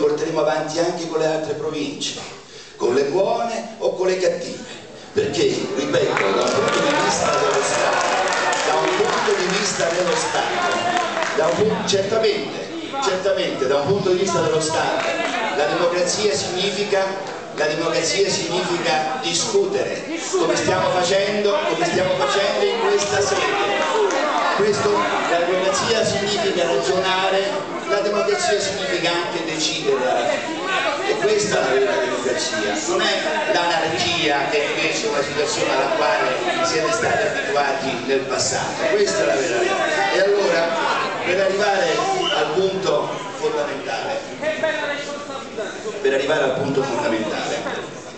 porteremo avanti anche con le altre province, con le buone o con le cattive. Perché, ripeto, da un punto di vista dello Stato, da un punto di vista dello Stato, un, certamente, certamente da un punto di vista dello Stato, la democrazia significa la democrazia significa discutere, come stiamo facendo, come stiamo facendo in questa sede. Questo, la democrazia significa ragionare, la democrazia significa anche decidere. E questa è la vera democrazia, non è l'anarchia che invece è una situazione alla quale siete stati abituati nel passato, questa è la vera realtà. E allora, per arrivare al punto fondamentale, per arrivare al punto fondamentale.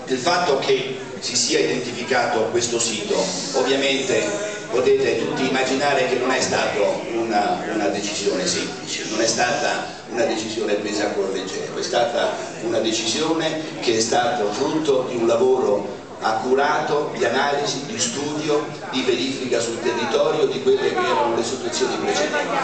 Il fatto che si sia identificato questo sito, ovviamente potete tutti immaginare che non è stata una, una, decisione semplice, non è stata una decisione presa con leggero, è stata una decisione che è stata frutto di un lavoro accurato di analisi, di studio, di verifica sul territorio di quelle che erano le situazioni precedenti.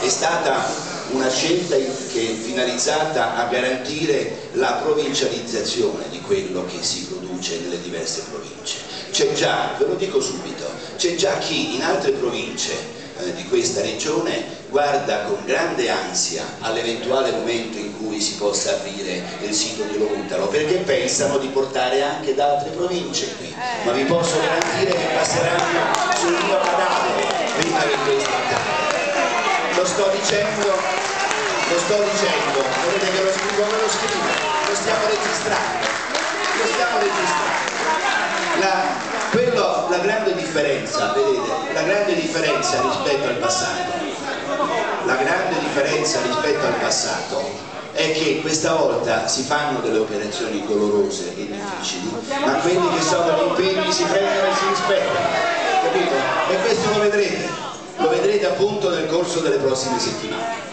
È stata una scelta che è finalizzata a garantire la provincializzazione di quello che si produce nelle diverse province. C'è già, ve lo dico subito, c'è già chi in altre province eh, di questa regione guarda con grande ansia all'eventuale momento in cui si possa aprire il sito di Lontalo perché pensano di portare anche da altre province qui. Ma vi posso garantire che passeranno sul mio cadavere prima che questo accada lo sto dicendo lo sto dicendo, vedete che lo scrivo, me lo scrivo, lo stiamo registrando, lo stiamo registrando. La, quello, la grande differenza, vedete, la grande differenza rispetto al passato, la grande differenza rispetto al passato è che questa volta si fanno delle operazioni dolorose e difficili, ma quelli che sono gli impegni si prendono e si rispettano, capito? E questo lo vedrete, lo vedrete appunto nel corso delle prossime settimane.